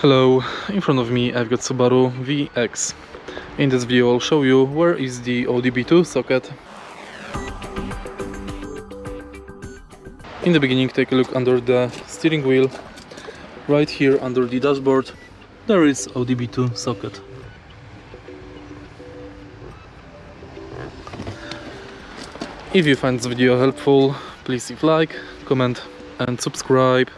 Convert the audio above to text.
Hello, in front of me I've got Subaru VX. In this video I'll show you where is the ODB2 socket. In the beginning take a look under the steering wheel. Right here under the dashboard there is ODB2 socket. If you find this video helpful, please leave like, comment and subscribe.